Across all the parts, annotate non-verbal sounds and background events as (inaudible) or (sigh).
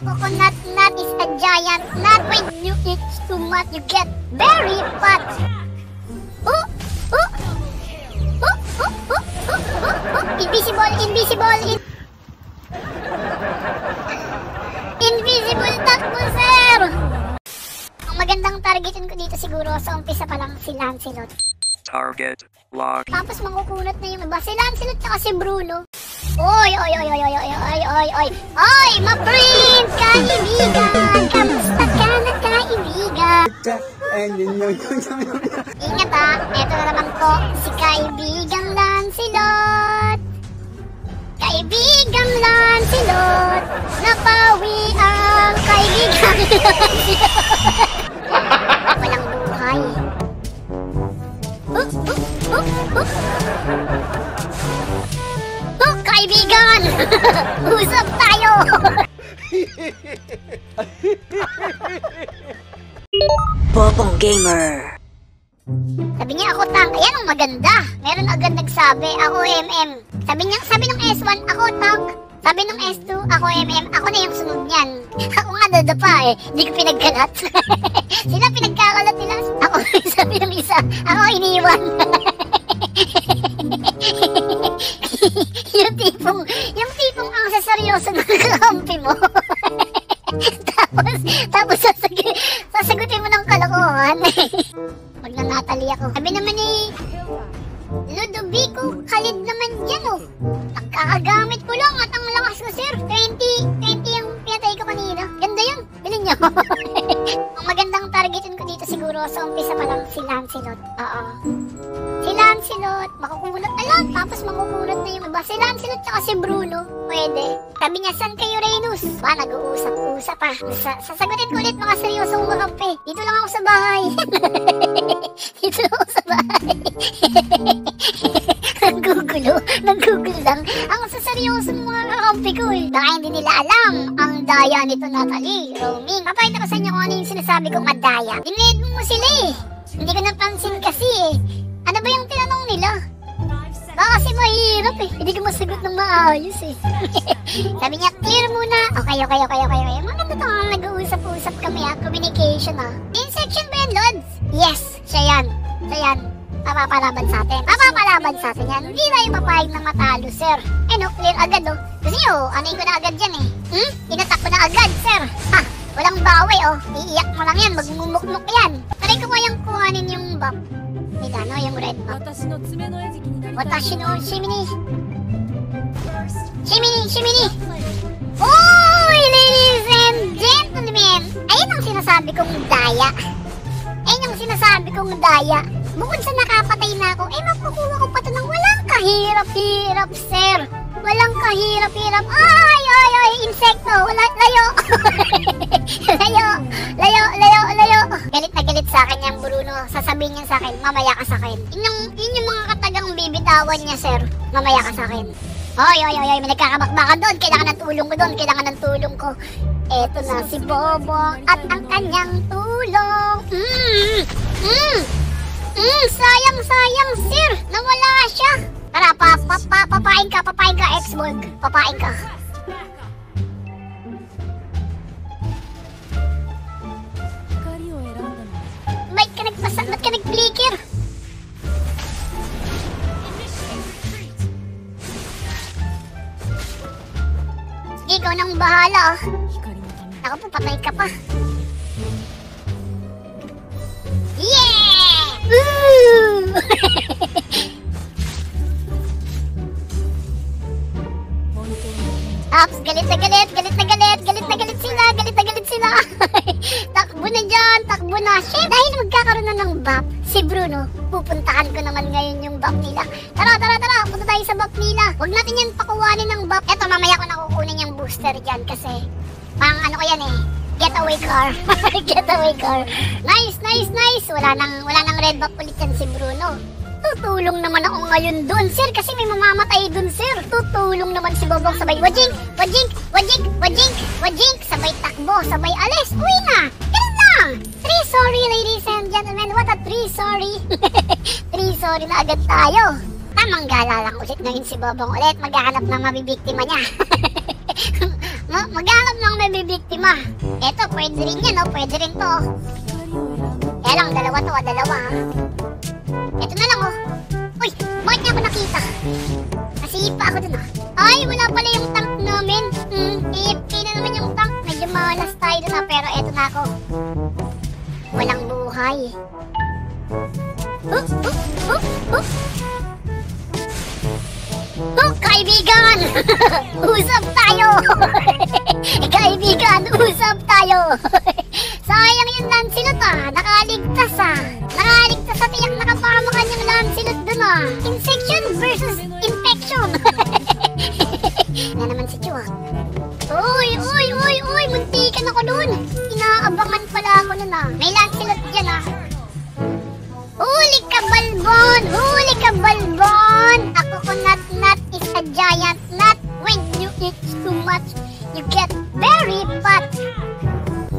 coconut nut is a giant nut. When you eat too much, you get very fat. Oh, oh, oh, oh, oh, oh, oh, oh. Invisible, invisible, in- Invisible takbo, sir! Ang magandang targetin ko dito siguro sa umpisa pa lang si Lancelot. Target locked. Tapos makukunot na yung iba. Si Lancelot tsaka si Bruno. Oy, oy, oy, oy, oy, oy, oy, oy, oy. Oy, ma-friend, kaibigan. Kamusta ka na, kaibigan? Ingat ha, eto na naman po, si kaibigan Lancelot. Kaibigan Lancelot, napawi ang kaibigan Lancelot. (laughs) Walang buhay. Oh, oh, oh, oh. Kaibigan! (laughs) Usap tayo! (laughs) Bobong Gamer. Sabi niya ako tank. Ayan ang maganda. Meron agad nagsabi, ako MM. Sabi niya, sabi ng S1, ako tank. Sabi ng S2, ako MM. Ako na yung sunod niyan. (laughs) Ako nga dadapa eh. Hindi ko pinagkalat. Sila pinagkakalat nila. Ako, sabi ng isa, ako iniwan. Lancelot. Oo. Si Lancelot, makukunot na lang. Tapos makukunot na yung iba. Si Lancelot tsaka si Bruno. Pwede. Sabi niya, saan kayo Renus? Ba, nag-uusap-usap pa. Sa sasagutin ko ulit mga seryosong makampi. Dito lang ako sa bahay. (laughs) Dito lang ako sa bahay. (laughs) Nanggugulo. Nanggugulo lang. Ang saseryosong mga kakampi ko eh. Baka hindi nila alam ang daya nito Natalie. Roaming. Papakita ko sa inyo kung ano yung sinasabi kong madaya. Dinid mo sila eh. Hindi ko napansin kasi eh. Ano ba yung tinanong nila? Baka kasi mahirap eh. Hindi ko masagot ng maayos eh. (laughs) Sabi niya, clear muna. Okay, okay, okay, okay. okay. Maganda to ang nag-uusap-usap kami ah. Communication ah. Insection ba yan, Lods? Yes, siya yan. Siya yan. Papapalaban sa atin. Papapalaban sa atin yan. Hindi tayo papayag na matalo, sir. Eh no, clear agad oh. Kasi nyo, anin ko na agad yan eh. Hmm? Inatak ko na agad, sir. Ha? Walang bawi oh. Iiyak mo lang yan. Magmumukmuk yan. Try ko kayang kuhanin yung buff. Wait, ano yung red buff? 私の爪の餌食になりたい Watashi no Shimini. Shimini, Shimini. Oy, ladies and gentlemen. Ayun ang sinasabi kong daya. Ayun ang sinasabi kong daya. Bukod sa nakapatay na ako, eh makukuha ko pa to ng walang kahirap-hirap, sir. Walang kahirap-hirap. Ay, ay, ay, insekto. Wala, layo. (laughs) layo, layo, layo, layo. Galit na galit sa akin yung Bruno. Sasabihin niya sa akin, mamaya ka sa akin. Yun yung, yun yung mga katagang bibitawan niya, sir. Mamaya ka sa akin. Oy, oy, oy, oy, may nagkakabakbakan doon. Kailangan ng tulong ko doon. Kailangan ng tulong ko. Eto na si Bobong at ang kanyang tulong. Mm, mm, mm, sayang, sayang, sir. Nawala siya. Tara, pa, pa, pa, papain ka, papain ka, X-Borg. Papain ka. Basta, ba't ka nag-flicker? Sige, ikaw nang bahala ah. oh. Ako po, patay ka pa. Yeah! Woo! (laughs) Ops, galit na galit, galit na galit, galit na galit sila, galit na galit sila. (laughs) (laughs) takbo na dyan, takbo na. Shit, dahil magkakaroon na ng buff, si Bruno, pupuntahan ko naman ngayon yung buff nila. Tara, tara, tara, punta tayo sa buff nila. Huwag natin yan pakuwanin ng buff. Eto, mamaya ko nakukunin yung booster dyan kasi pang ano ko yan eh. Getaway car. (laughs) Getaway car. Nice, nice, nice. Wala nang, wala nang red buff ulit yan si Bruno. Tutulong naman ako ngayon doon, sir, kasi may mamamatay doon, sir. Tutulong naman si Bobong sabay wajink, wajink, wajink, wajink, wajink, sabay takbo, sabay alis. Uwi na! Ganun lang! Three sorry, ladies and gentlemen. What a three sorry. (laughs) three sorry na agad tayo. Tamang gala lang ulit ngayon si Bobong ulit. Maghahanap ng mabibiktima niya. (laughs) Maghanap ng mabibiktima. Eto, pwede rin yan, no? Pwede rin to. Kaya lang, dalawa to, ah, dalawa. Ah. Eto na lang, oh. Uy, bakit niya ako nakita? Nasipa ako dun, ah. Ay, wala pala yung tank namin. Hmm, AFK na naman yung tank. Medyo malas tayo dun, ah. Pero eto na ako. Walang buhay. Oh, oh, oh, oh. Oh, kaibigan! usap tayo! kaibigan, usap tayo! Sayang yung Lancelot ah, nakaligtas ah. Ah. Infection versus infection. (laughs) na naman si Chua. Uy, uy, uy, uy, muntikan ako dun. Inaabangan pala ako nun ah. May Lancelot dyan ah. Huli ka, Balbon! Huli ka, Balbon! A coconut nut is a giant nut. When you eat too much, you get very fat.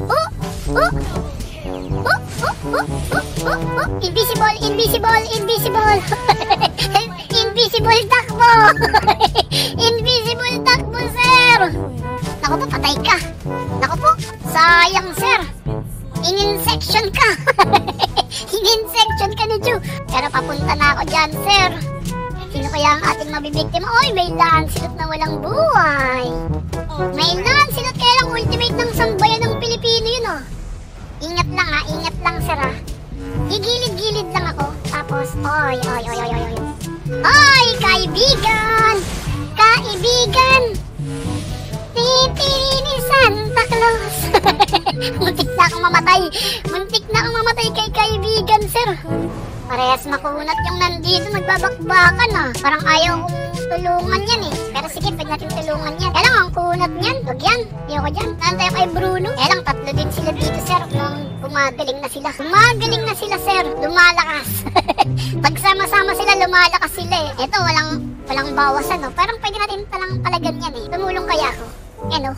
Oh! Oh! Invisible! Invisible! Invisible! (laughs) Invisible takbo! (laughs) Invisible takbo, sir! Naku po, patay ka! Naku po, sayang, sir! In-insection ka! (laughs) In-insection ka ni Ju! Pero papunta na ako dyan, sir! Sino kaya ang ating mabibiktima? Oy, may Lancelot na walang buhay! May Lancelot kaya lang ultimate ng sambayan ng Pilipino yun, oh! Ingat lang, ha? Ingat lang, sir, ha? Gigilid-gilid lang ako. Tapos, oy, oy, oy, oy, oy, oy. Kaibigan! Kaibigan! Titiri ni Santa Claus. Muntik na akong mamatay. Muntik na akong mamatay kay kaibigan, sir. Parehas makunat yung nandito. Nagbabakbakan, ah. Parang ayaw kong tulungan yan, eh. Pero sige, pwede natin tulungan yan. Kaya lang, ang kunat niyan. Huwag yan. Ayoko dyan. Saan tayo kay Bruno? Kaya lang, tatlo din sila dito, sir. Nung gumagaling na sila. Gumagaling na sila, sir. Lumalakas. (laughs) Pag sama-sama sila, lumalakas sila, eh. Ito, walang walang bawasan, no? Parang pwede natin talang palagan yan, eh. Tumulong kaya ako. Yan, oh.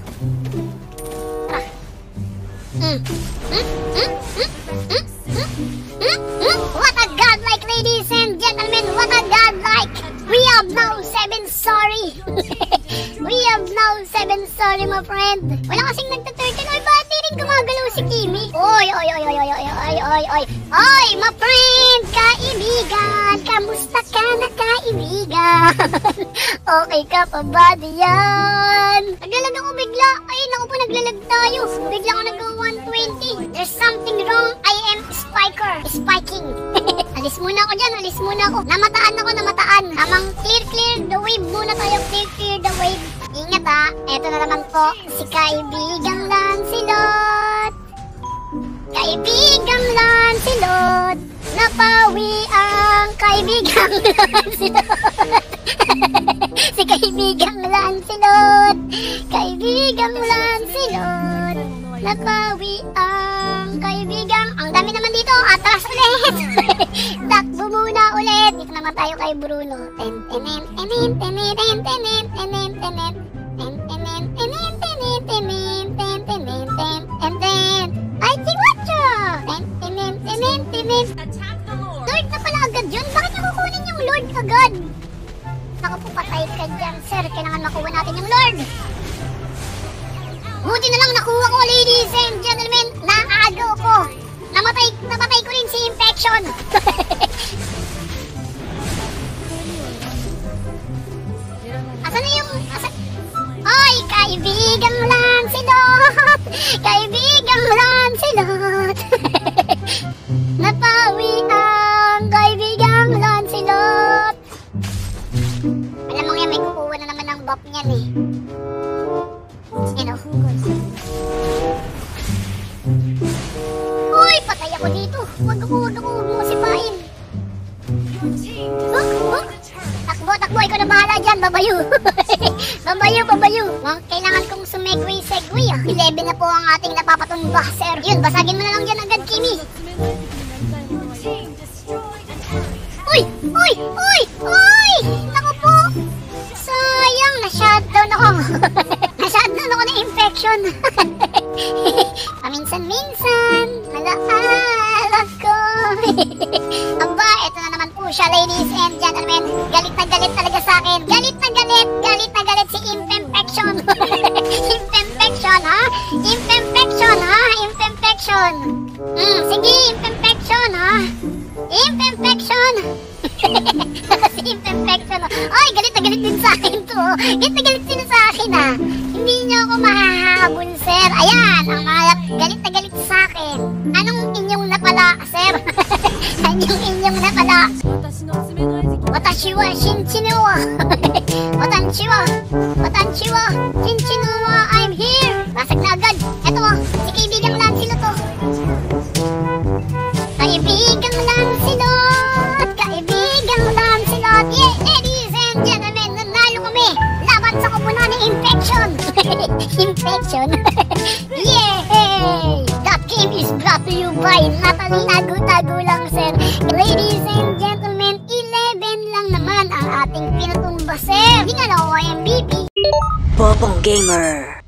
Tara. Mm. Mm? Sorry, my friend! Wala kasing nagtaturtle. Oy, ba't di rin gumagalaw si Kimi? Oy, oy, oy, oy, oy, oy, oy, oy, oy! Oy, my friend! Kaibigan! Kamusta ka na, kaibigan? (laughs) okay ka pa ba diyan? Naglalag ako bigla. Ay, naku po, naglalag tayo. Bigla ako nag-120. There's something wrong. I am spiker. Spiking. (laughs) alis muna ako dyan. Alis muna ako. Namataan ako, namataan. Tamang clear, clear the wave muna tayo. Clear, clear the wave. Ingat ha. Eto na naman po. Si kaibigang Lancelot. Kaibigang Lancelot. Napawi ang kaibigang (laughs) Lancelot. si kaibigang Lancelot. Kaibigang Lancelot. Napawi ang kaibigang. Dito. Atras ulit. Takbo muna ulit. Dito naman tayo kay Bruno. Ten, tenen, tenen, tenen, tenen, tenen, tenen, tenen. Ten, tenen, tenen, tenen, tenen, ten, tenen, ten, ten, ten. Ay, chihuahua! Ten, tenen, tenen, tenen. Lord na pala agad yun. Bakit nakukunin yung Lord agad? Naku po, patay ka dyan, sir. Kailangan makuha natin yung Lord. Buti na lang nakuha ko, ladies and gentlemen. Naagaw ko. pregnancy infection. (laughs) babayo. (laughs) babayo, babayo. Oh, wow, kailangan kong sumegway segway ah. 11 na po ang ating napapatumba, sir. Yun, basagin mo na lang dyan agad, Kimi. Uy! Uy! Uy! Uy! Naku po! Sayang, na-shutdown ako. (laughs) na-shutdown ako ng infection. (laughs) Paminsan-minsan. Hala, ah, alat ko. ang siya, ladies and gentlemen. Galit na galit talaga sa akin. Galit na galit, galit na galit si. Impempection (laughs) Imperfection, ha? Imperfection, ha? Imperfection. Hmm, sige, imperfection, ha? Imperfection. (laughs) Kasi imperfection. Ay, galit na galit din sa akin to. Galit na galit din sa akin, ha? Hindi niyo ako mahahabol, sir. Ayan, ang mga galit na galit sa akin. Anong inyong napala, sir? (laughs) 何人間もなかだ私は新地の (laughs) 私私は新地の Tago-Tago lang sir. Ladies and gentlemen 11 lang naman ang ating pinutumba sir. Hindi nga ako MVP Bobong Gamer.